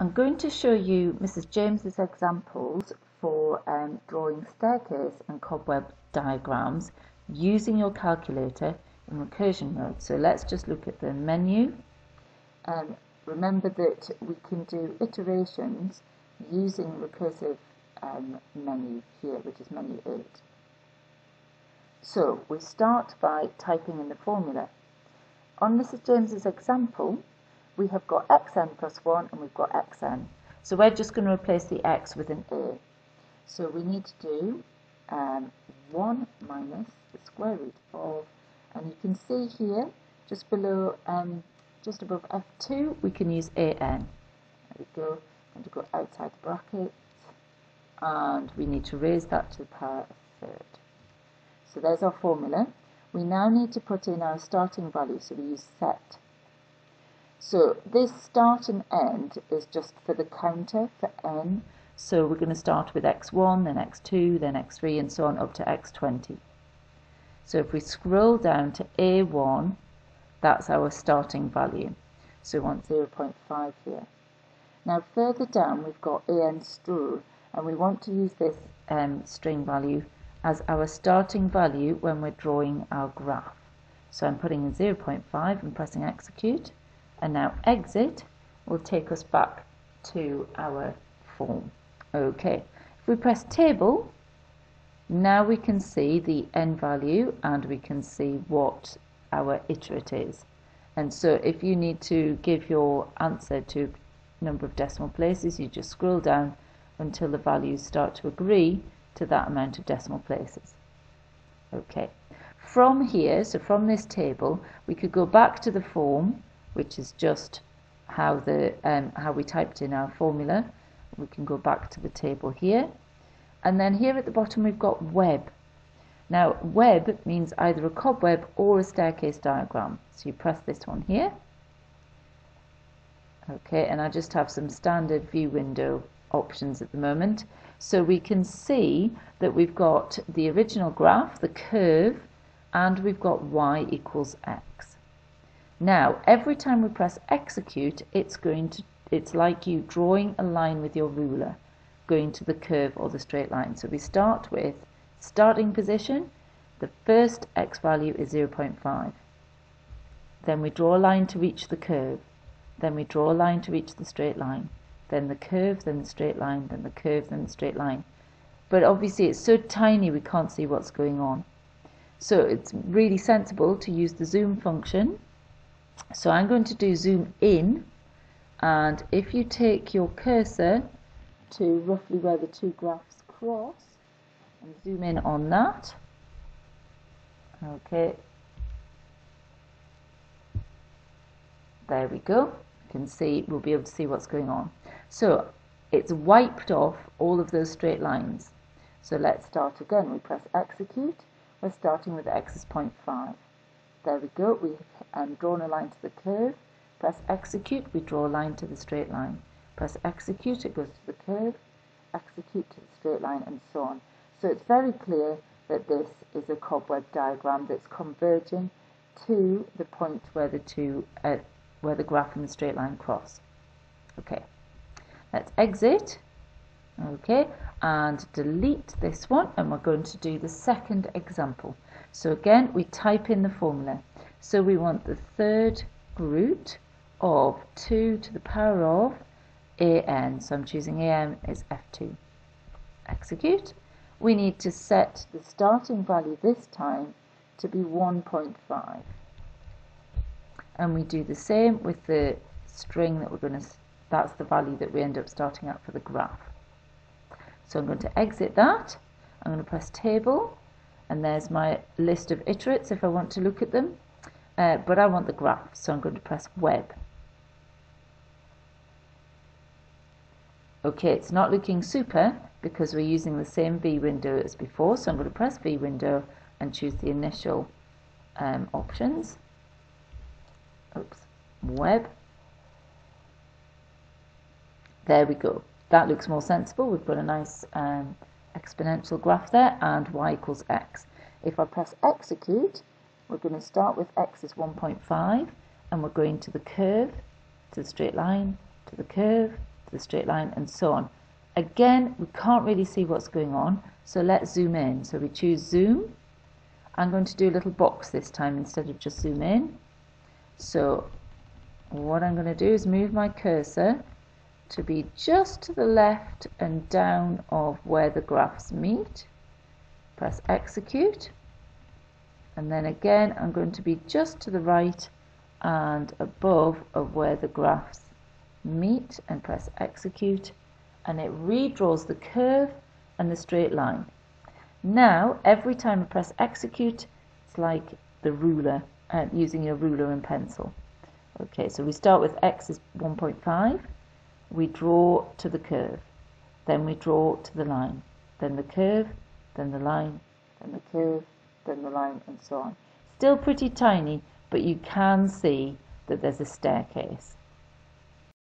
I'm going to show you Mrs. James's examples for um, drawing staircase and cobweb diagrams using your calculator in recursion mode. So let's just look at the menu. Um, remember that we can do iterations using recursive um, menu here, which is menu 8. So we start by typing in the formula. On Mrs. James's example, we have got xn plus 1 and we've got xn. So we're just going to replace the x with an a. So we need to do um, 1 minus the square root of, and you can see here, just below, um, just above f2, we can use an. There we go. Going to go outside the bracket, and we need to raise that to the power of third. So there's our formula. We now need to put in our starting value, so we use set. So this start and end is just for the counter for n. So we're going to start with x1, then x2, then x3, and so on up to x20. So if we scroll down to a1, that's our starting value. So we want 0.5 here. Now further down we've got an str, and we want to use this um, string value as our starting value when we're drawing our graph. So I'm putting in 0.5 and pressing execute and now exit will take us back to our form. Okay, if we press table, now we can see the n value and we can see what our iterate is. And so if you need to give your answer to a number of decimal places, you just scroll down until the values start to agree to that amount of decimal places. Okay. From here, so from this table, we could go back to the form which is just how the um, how we typed in our formula. We can go back to the table here. And then here at the bottom we've got web. Now web means either a cobweb or a staircase diagram. So you press this one here. Okay, and I just have some standard view window options at the moment. So we can see that we've got the original graph, the curve, and we've got y equals x. Now, every time we press execute, it's going to it's like you drawing a line with your ruler going to the curve or the straight line. So we start with starting position, the first x value is 0.5. Then we draw a line to reach the curve. Then we draw a line to reach the straight line. Then the curve, then the straight line, then the curve, then the straight line. But obviously it's so tiny we can't see what's going on. So it's really sensible to use the zoom function so I'm going to do zoom in and if you take your cursor to roughly where the two graphs cross and zoom in on that okay there we go. You can see we'll be able to see what's going on. So it's wiped off all of those straight lines. So let's start again. We press execute. We're starting with x is 0.5 there we go. We um, drawn a line to the curve. Press execute. We draw a line to the straight line. Press execute. It goes to the curve. Execute to the straight line and so on. So it's very clear that this is a cobweb diagram that's converging to the point where the two uh, where the graph and the straight line cross. Okay, let's exit. Okay, and delete this one, and we're going to do the second example. So again, we type in the formula. So we want the third root of 2 to the power of an. So I'm choosing an is f2. Execute. We need to set the starting value this time to be 1.5. And we do the same with the string that we're going to, that's the value that we end up starting at for the graph. So I'm going to exit that. I'm going to press table and there's my list of iterates if I want to look at them. Uh, but I want the graph so I'm going to press web. Okay it's not looking super because we're using the same V window as before so I'm going to press V window and choose the initial um, options. Oops web. There we go. That looks more sensible. We've got a nice um, exponential graph there and y equals x. If I press execute, we're going to start with x is 1.5 and we're going to the curve, to the straight line, to the curve, to the straight line, and so on. Again, we can't really see what's going on, so let's zoom in. So we choose zoom. I'm going to do a little box this time instead of just zoom in. So what I'm going to do is move my cursor to be just to the left and down of where the graphs meet. Press execute. And then again, I'm going to be just to the right and above of where the graphs meet and press execute and it redraws the curve and the straight line. Now, every time I press execute, it's like the ruler, uh, using your ruler and pencil. Okay, so we start with x is 1.5, we draw to the curve, then we draw to the line, then the curve, then the line, then the curve, then the line, and so on. Still pretty tiny, but you can see that there's a staircase.